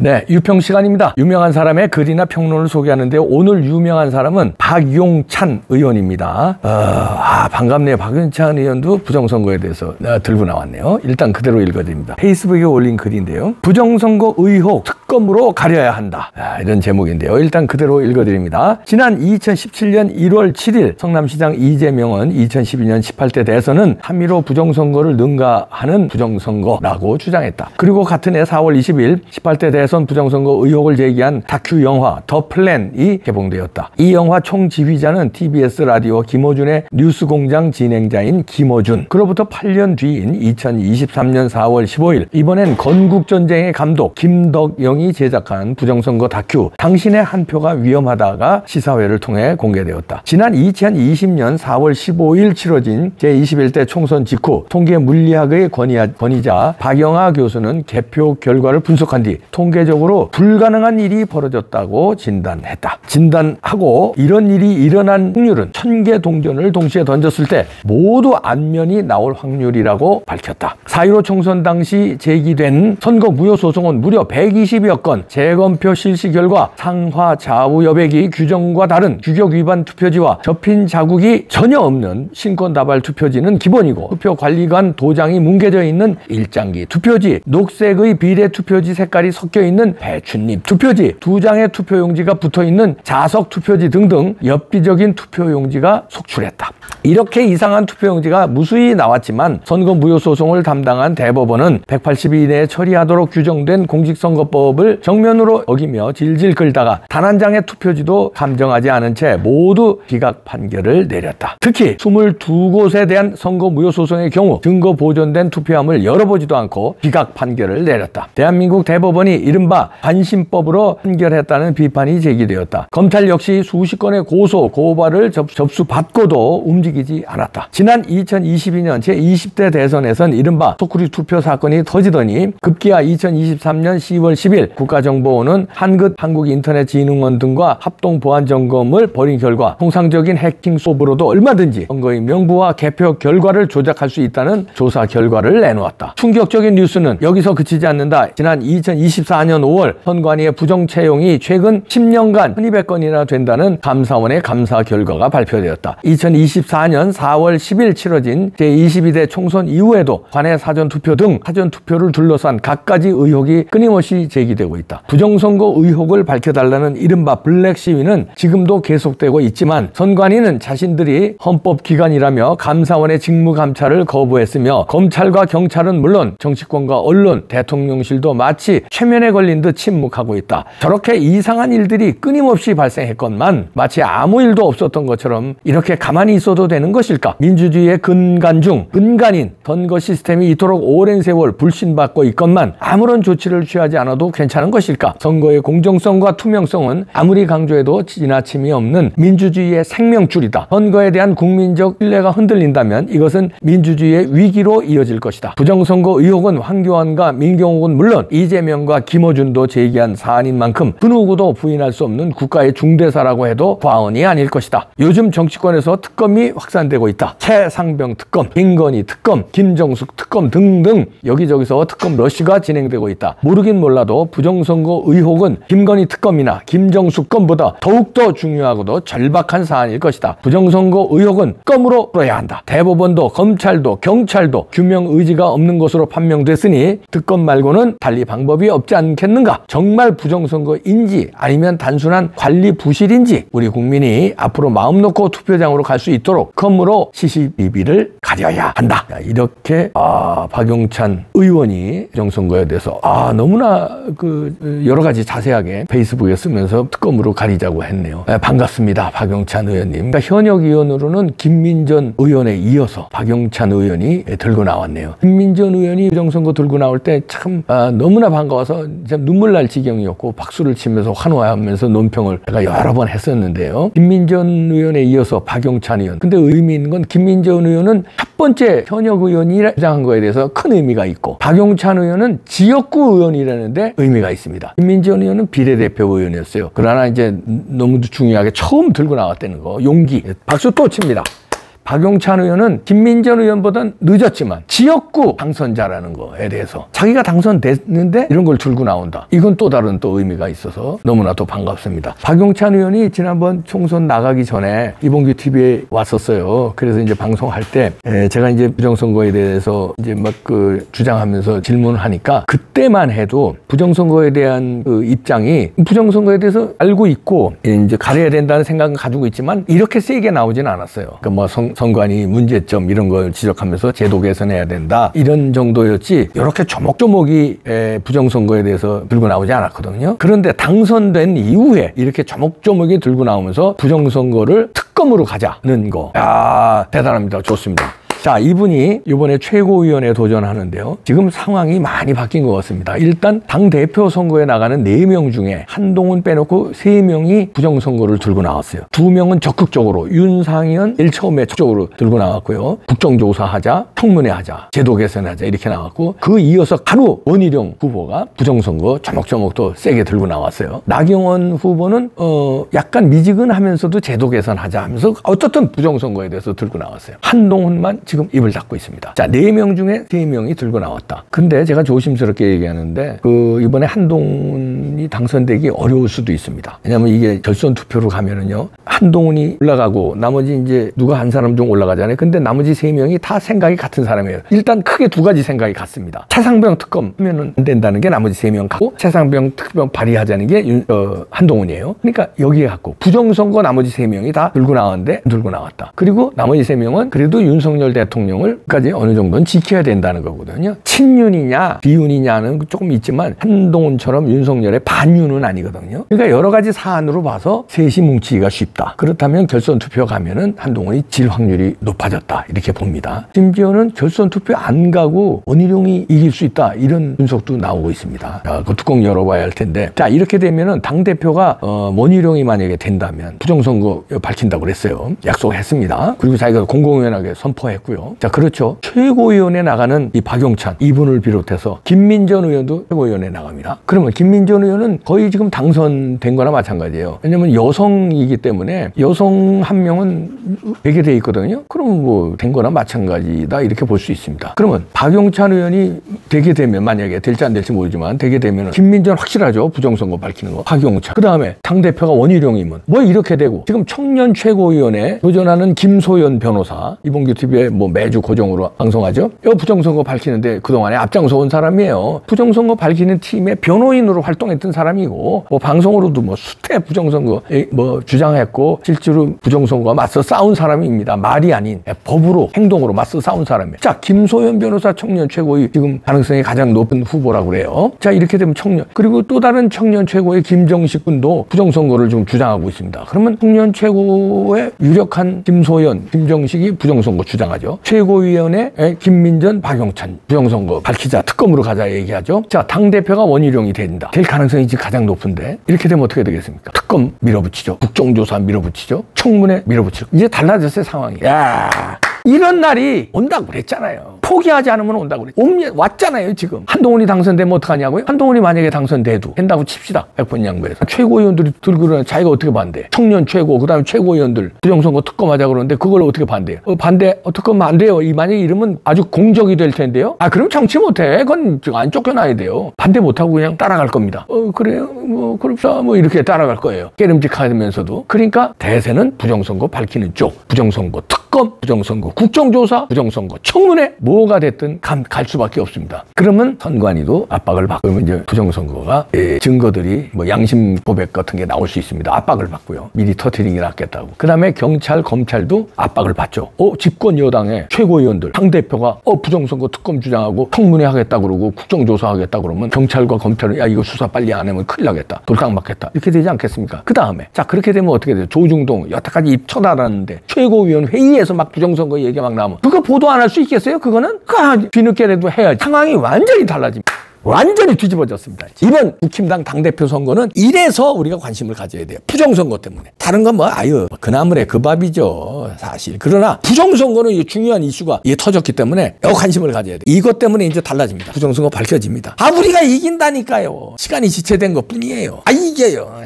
네, 유평 시간입니다. 유명한 사람의 글이나 평론을 소개하는데 오늘 유명한 사람은 박용찬 의원입니다. 어, 아, 반갑네요. 박용찬 의원도 부정선거에 대해서 어, 들고 나왔네요. 일단 그대로 읽어드립니다. 페이스북에 올린 글인데요. 부정선거 의혹 특검으로 가려야 한다. 아, 이런 제목인데요. 일단 그대로 읽어드립니다. 지난 2017년 1월 7일 성남시장 이재명은 2012년 18대 대선은 한미로 부정선거를 능가하는 부정선거라고 주장했다. 그리고 같은 해 4월 20일 18대 대선 대선 부정선거 의혹을 제기한 다큐 영화 더 플랜이 개봉되었다. 이 영화 총지휘자는 TBS 라디오 김어준의 뉴스공장 진행자인 김어준. 그로부터 8년 뒤인 2023년 4월 15일 이번엔 건국전쟁의 감독 김덕영이 제작한 부정선거 다큐 당신의 한 표가 위험하다가 시사회를 통해 공개되었다. 지난 2020년 4월 15일 치러진 제21대 총선 직후 통계 물리학의 권위자 박영하 교수는 개표 결과를 분석한 뒤 통계 공개적으로 불가능한 일이 벌어졌다고 진단했다. 진단하고 이런 일이 일어난 확률은 천 개 동전을 동시에 던졌을 때 모두 안면이 나올 확률이라고 밝혔다. 4.15 총선 당시 제기된 선거 무효 소송은 무려 120여 건, 재검표 실시 결과 상하 좌우 여백이 규정과 다른 규격 위반 투표지와 접힌 자국이 전혀 없는 신권 다발 투표지는 기본이고 투표 관리관 도장이 뭉개져 있는 일장기 투표지, 녹색의 비례 투표지 색깔이 섞여 있는 배춧잎 투표지, 두 장의 투표용지가 붙어 있는 자석 투표지 등등 엽기적인 투표용지가 속출했다. 이렇게 이상한 투표용지가 무수히 나왔지만 선거 무효 소송을 담당한 대법원은 180일 이내에 처리하도록 규정된 공직선거법을 정면으로 어기며 질질 끌다가 단 한 장의 투표지도 감정하지 않은 채 모두 기각 판결을 내렸다. 특히 22곳에 대한 선거 무효 소송의 경우 증거 보존된 투표함을 열어보지도 않고 기각 판결을 내렸다. 대한민국 대법원이 이 른바 관심법으로 판결했다는 비판이 제기되었다. 검찰 역시 수십 건의 고소, 고발을 접, 접수받고도 움직이지 않았다. 지난 2022년 제20대 대선에선 이른바 소쿠리 투표 사건이 터지더니 급기야 2023년 10월 10일 국가정보원은 한긋 한국인터넷진흥원 등과 합동 보안 점검을 벌인 결과 통상적인 해킹 수업으로도 얼마든지 선거의 명부와 개표 결과를 조작할 수 있다는 조사 결과를 내놓았다. 충격적인 뉴스는 여기서 그치지 않는다. 지난 2024년 5월 선관위의 부정 채용이 최근 10년간 1200건이나 된다는 감사원의 감사 결과가 발표되었다. 2024년 4월 10일 치러진 제22대 총선 이후에도 관내 사전투표 등 사전투표를 둘러싼 갖가지 의혹이 끊임없이 제기되고 있다. 부정선거 의혹을 밝혀달라는 이른바 블랙 시위는 지금도 계속되고 있지만 선관위는 자신들이 헌법기관이라며 감사원의 직무감찰을 거부했으며 검찰과 경찰은 물론 정치권과 언론, 대통령실도 마치 최면에 걸린 듯 침묵하고 있다. 저렇게 이상한 일들이 끊임없이 발생했건만 마치 아무 일도 없었던 것처럼 이렇게 가만히 있어도 되는 것일까? 민주주의의 근간 중 근간인 선거 시스템이 이토록 오랜 세월 불신받고 있건만 아무런 조치를 취하지 않아도 괜찮은 것일까? 선거의 공정성과 투명성은 아무리 강조해도 지나침이 없는 민주주의의 생명줄이다. 선거에 대한 국민적 신뢰가 흔들린다면 이것은 민주주의의 위기로 이어질 것이다. 부정선거 의혹은 황교안과 민경욱은 물론 이재명과 김 어준도 제기한 사안인 만큼 그 누구도 부인할 수 없는 국가의 중대사라고 해도 과언이 아닐 것이다. 요즘 정치권에서 특검이 확산되고 있다. 최상병 특검, 김건희 특검, 김정숙 특검 등등 여기저기서 특검 러시가 진행되고 있다. 모르긴 몰라도 부정선거 의혹은 김건희 특검이나 김정숙 건보다 더욱더 중요하고도 절박한 사안일 것이다. 부정선거 의혹은 껌으로 풀어야 한다. 대법원도 검찰도 경찰도 규명 의지가 없는 것으로 판명됐으니 특검 말고는 달리 방법이 없지 않 겠는가? 정말 부정선거인지 아니면 단순한 관리 부실인지 우리 국민이 앞으로 마음 놓고 투표장으로 갈 수 있도록 컴으로 시시비비를 가려야 한다. 이렇게 아, 박용찬 의원이 부정선거에 대해서 아, 너무나 그 여러 가지 자세하게 페이스북에 쓰면서 특검으로 가리자고 했네요. 네, 반갑습니다. 박용찬 의원님. 그러니까 현역 의원으로는 김민전 의원에 이어서 박용찬 의원이 들고 나왔네요. 김민전 의원이 부정선거 들고 나올 때참 아, 너무나 반가워서 참 눈물 날 지경이었고 박수를 치면서 환호하면서 논평을 제가 여러 번 했었는데요. 김민전 의원에 이어서 박용찬 의원. 근데 의미 있는 건 김민전 의원은 첫 번째 현역 의원이 주장한 거에 대해서 큰 의미가 있고 박용찬 의원은 지역구 의원이라는데 의미가 있습니다. 김민전 의원은 비례대표 의원이었어요. 그러나 이제 너무 중요하게 처음 들고 나왔다는 거 용기 박수 또 칩니다. 박용찬 의원은 김민전 의원보단 늦었지만 지역구 당선자라는 거에 대해서 자기가 당선됐는데 이런 걸 들고 나온다. 이건 또 다른 또 의미가 있어서 너무나 또 반갑습니다. 박용찬 의원이 지난번 총선 나가기 전에 이봉규 TV에 왔었어요. 그래서 이제 방송할 때 제가 이제 부정선거에 대해서 이제 막 그 주장하면서 질문을 하니까 그때만 해도 부정선거에 대한 그 입장이 부정선거에 대해서 알고 있고 이제 가려야 된다는 생각은 가지고 있지만 이렇게 세게 나오진 않았어요. 그러니까 뭐 선, 선관위 문제점 이런 걸 지적하면서 제도 개선해야 된다 이런 정도였지 이렇게 조목조목이 부정선거에 대해서 들고 나오지 않았거든요. 그런데 당선된 이후에 이렇게 조목조목이 들고 나오면서 부정선거를 특검으로 가자는 거. 야 대단합니다. 좋습니다. 자, 이분이 이번에 최고위원에 도전하는데요. 지금 상황이 많이 바뀐 것 같습니다. 일단 당대표 선거에 나가는 네 명 중에 한동훈 빼놓고 세명이 부정선거를 들고 나왔어요. 두명은 적극적으로 윤상현 일 처음에 적극적으로 들고 나왔고요. 국정조사하자, 청문회하자, 제도 개선하자 이렇게 나왔고 그 이어서 바로 원희룡 후보가 부정선거 조목조목 또 세게 들고 나왔어요. 나경원 후보는 어 약간 미지근하면서도 제도 개선하자 하면서 어떻든 부정선거에 대해서 들고 나왔어요. 한동훈만 지금 입을 닫고 있습니다. 자, 네 명 중에 세 명이 들고 나왔다. 근데 제가 조심스럽게 얘기하는데 그 이번에 한동훈이 당선되기 어려울 수도 있습니다. 왜냐하면 이게 결선 투표로 가면은요 한동훈이 올라가고 나머지 이제 누가 한 사람 좀 올라가잖아요. 근데 나머지 세 명이 다 생각이 같은 사람이에요. 일단 크게 두 가지 생각이 같습니다. 차상병 특검 하면은 안 된다는 게 나머지 세 명 갖고 차상병 특검 발의하자는 게 윤, 어, 한동훈이에요. 그러니까 여기에 갖고 부정선거 나머지 세 명이 다 들고 나왔는데 들고 나왔다. 그리고 나머지 세 명은 그래도 윤석열 대통령을까지 어느 정도는 지켜야 된다는 거거든요. 친윤이냐 비윤이냐는 조금 있지만 한동훈처럼 윤석열의 반윤은 아니거든요. 그러니까 여러 가지 사안으로 봐서 셋이 뭉치기가 쉽다. 그렇다면 결선 투표 가면은 한동훈이 질 확률이 높아졌다 이렇게 봅니다. 심지어는 결선 투표 안 가고 원희룡이 이길 수 있다 이런 분석도 나오고 있습니다. 자, 그 뚜껑 열어봐야 할 텐데 자 이렇게 되면은 당 대표가 어, 원희룡이 만약에 된다면 부정선거 밝힌다고 그랬어요. 약속했습니다. 그리고 자기가 공공연하게 선포했고. 했고요. 자, 그렇죠. 최고위원에 나가는 이 박용찬 이분을 비롯해서 김민전 의원도 최고위원에 나갑니다. 그러면 김민전 의원은 거의 지금 당선된 거나 마찬가지예요. 왜냐면 여성이기 때문에 여성 한 명은 되게 돼 있거든요. 그러면 뭐된 거나 마찬가지다 이렇게 볼 수 있습니다. 그러면 박용찬 의원이 되게 되면 만약에 될지 안 될지 모르지만 되게 되면 김민전 확실하죠. 부정선거 밝히는 거. 박용찬. 그 다음에 당대표가 원희룡이면 뭐 이렇게 되고 지금 청년 최고위원회 도전하는 김소연 변호사 이봉규 TV에 뭐 매주 고정으로 방송하죠. 이 부정선거 밝히는데 그동안에 앞장서 온 사람이에요. 부정선거 밝히는 팀의 변호인으로 활동했던 사람이고 뭐 방송으로도 뭐 수태 부정선거 뭐 주장했고 실제로 부정선거와 맞서 싸운 사람입니다. 말이 아닌 법으로 행동으로 맞서 싸운 사람이에요. 자 김소연 변호사 청년 최고위 지금 가능성이 가장 높은 후보라고 그래요. 자 이렇게 되면 청년 그리고 또 다른 청년 최고의 김정식 군도 부정선거를 좀 주장하고 있습니다. 그러면 청년 최고의 유력한 김소연, 김정식이 부정선거 주장하죠. 최고위원회 김민전, 박용찬 부정선거 밝히자 특검으로 가자 얘기하죠. 자 당대표가 원희룡이 된다. 될 가능성이 지금 가장 높은데 이렇게 되면 어떻게 되겠습니까? 특검 밀어붙이죠. 국정조사 밀어붙이죠. 청문회 밀어붙이죠. 이제 달라졌어요 상황이. 야 이런 날이 온다고 그랬잖아요. 포기하지 않으면 온다고 그랬 옴, 왔잖아요, 지금. 한동훈이 당선되면 어떡하냐고요? 한동훈이 만약에 당선돼도 된다고 칩시다. 백번 양보해서. 최고위원들이 들고 그러는 자기가 어떻게 반대? 청년 최고, 그 다음에 최고위원들 부정선거 특검하자 그러는데 그걸 어떻게 반대해요? 어, 반대, 어, 특검 안 돼요. 이 만약에 이러면 아주 공적이 될 텐데요. 아, 그럼 정치 못해. 그건 안 쫓겨나야 돼요. 반대 못하고 그냥 따라갈 겁니다. 어, 그래요? 뭐, 그럽시다. 뭐 이렇게 따라갈 거예요. 깨름직하면서도. 그러니까 대세는 부정선거 밝히는 쪽, 부정선거 특검, 부정선거 국정조사, 부정선거, 청문회 뭐가 됐든 감, 갈 수밖에 없습니다. 그러면 선관위도 압박을 받고 이제 부정선거가 예, 증거들이 뭐 양심 고백 같은 게 나올 수 있습니다. 압박을 받고요. 미리 터트리는 게 낫겠다고. 그 다음에 경찰, 검찰도 압박을 받죠. 어, 집권 여당의 최고위원들, 당 대표가 어, 부정선거 특검 주장하고 청문회 하겠다 그러고 국정조사 하겠다 그러면 경찰과 검찰은 야, 이거 수사 빨리 안 하면 큰일 나겠다. 돌강 맞겠다. 이렇게 되지 않겠습니까? 그 다음에 자, 그렇게 되면 어떻게 돼요? 조중동 여태까지 입 쳐달았는데 최고위원 회의에서 막 부정선거 얘기 막 나오면 그거 보도 안 할 수 있겠어요? 그거는 그 뒤늦게라도 해야지. 상황이 완전히 달라집니다. 완전히 뒤집어졌습니다. 이번 국힘당 당대표 선거는 이래서 우리가 관심을 가져야 돼요. 부정선거 때문에. 다른 건 뭐 아유 그나물에 그 밥이죠. 사실. 그러나 부정선거는 중요한 이슈가 이게 터졌기 때문에 관심을 가져야 돼. 이것 때문에 이제 달라집니다. 부정선거 밝혀집니다. 아 우리가 이긴다니까요. 시간이 지체된 것 뿐이에요. 아 이게요.